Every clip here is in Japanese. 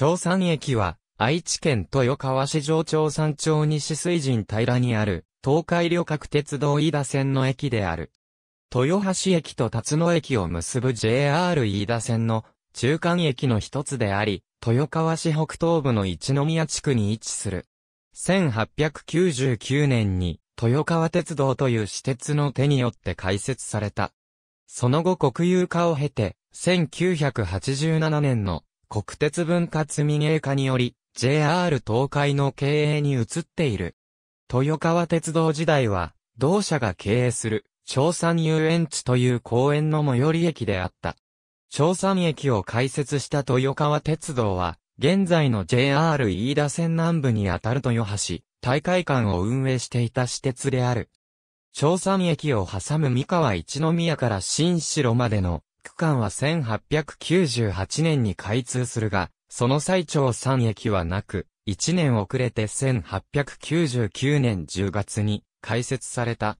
長山駅は、愛知県豊川市上長山町西水神平にある、東海旅客鉄道飯田線の駅である。豊橋駅と辰野駅を結ぶ JR 飯田線の中間駅の一つであり、豊川市北東部の一宮地区に位置する。1899年に豊川鉄道という私鉄の手によって開設された。その後国有化を経て、1987年の国鉄分割民営化により、JR 東海の経営に移っている。豊川鉄道時代は、同社が経営する、長山遊園地という公園の最寄り駅であった。長山駅を開設した豊川鉄道は、現在の JR 飯田線南部にあたる豊橋、大会館を運営していた私鉄である。長山駅を挟む三河一宮から新城までの区間は1898年に開通するが、その最長山駅はなく、1年遅れて1899年10月に開設された。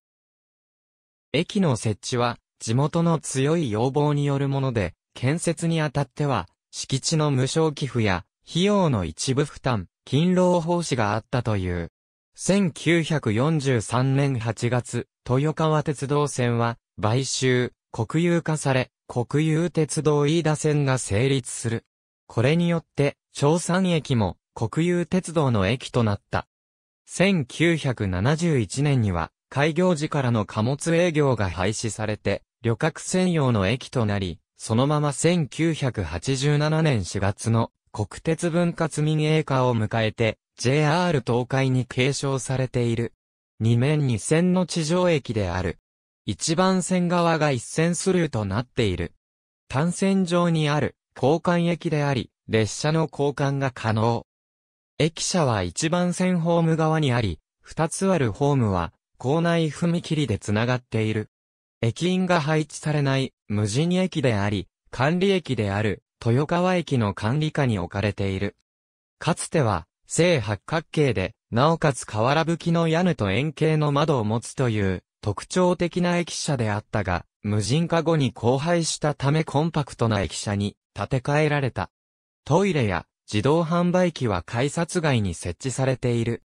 駅の設置は地元の強い要望によるもので、建設にあたっては、敷地の無償寄付や、費用の一部負担、勤労奉仕があったという。1943年8月、豊川鉄道線は、買収、国有化され、国有鉄道飯田線が成立する。これによって、長山駅も国有鉄道の駅となった。1971年には、開業時からの貨物営業が廃止されて、旅客専用の駅となり、そのまま1987年4月の国鉄分割民営化を迎えて、JR 東海に継承されている。二面二線の地上駅である。一番線側が一線スルーとなっている。単線上にある交換駅であり、列車の交換が可能。駅舎は一番線ホーム側にあり、二つあるホームは、構内踏切でつながっている。駅員が配置されない無人駅であり、管理駅である豊川駅の管理下に置かれている。かつては正八角形で、なおかつ瓦吹きの屋根と円形の窓を持つという特徴的な駅舎であったが、無人化後に荒廃したためコンパクトな駅舎に建て替えられた。トイレや自動販売機は改札外に設置されている。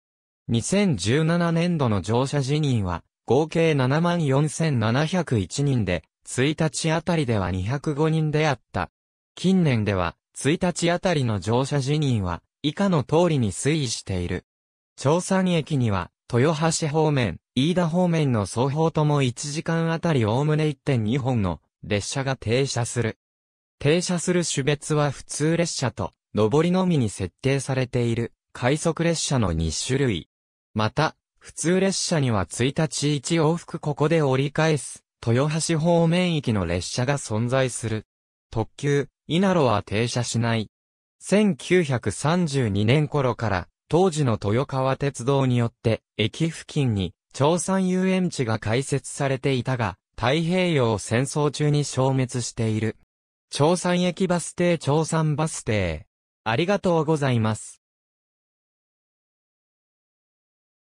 2017年度の乗車人員は合計74,701人で、1日あたりでは205人であった。近年では、1日あたりの乗車人員は、以下の通りに推移している。長山駅には、豊橋方面、飯田方面の双方とも1時間あたりおおむね1.2本の列車が停車する。停車する種別は普通列車と、上りのみに設定されている、快速列車の2種類。また、普通列車には1日1往復ここで折り返す、豊橋方面行きの列車が存在する。特急、稲路は停車しない。1932年頃から、当時の豊川鉄道によって、駅付近に、長山遊園地が開設されていたが、太平洋戦争中に消滅している。長山駅バス停長山バス停。ありがとうございます。